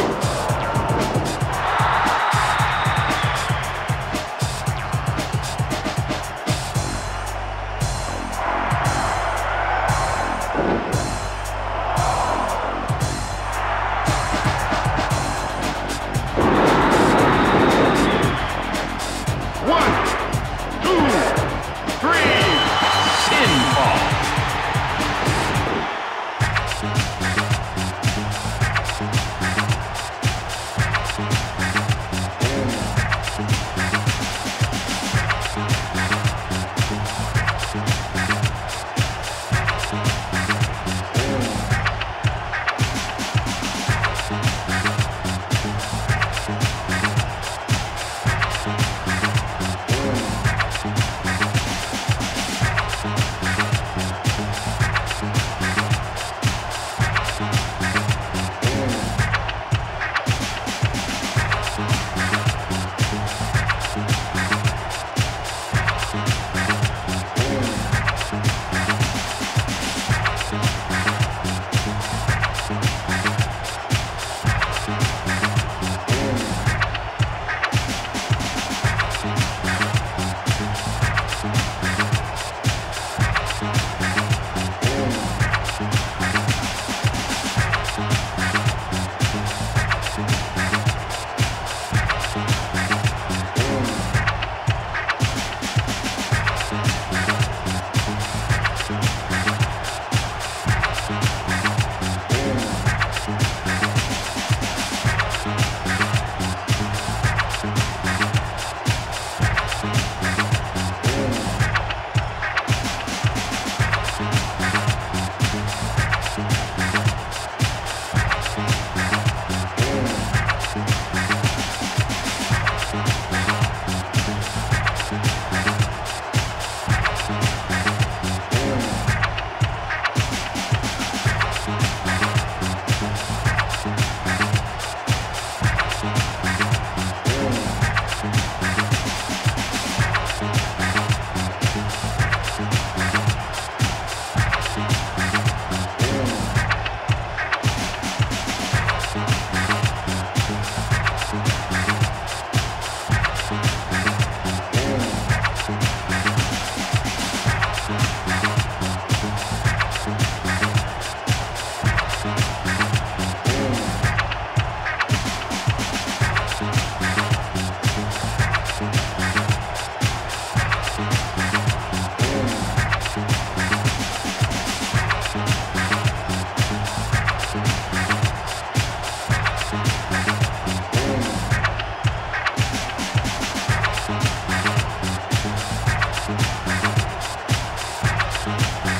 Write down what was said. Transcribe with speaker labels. Speaker 1: you.
Speaker 2: Thank you.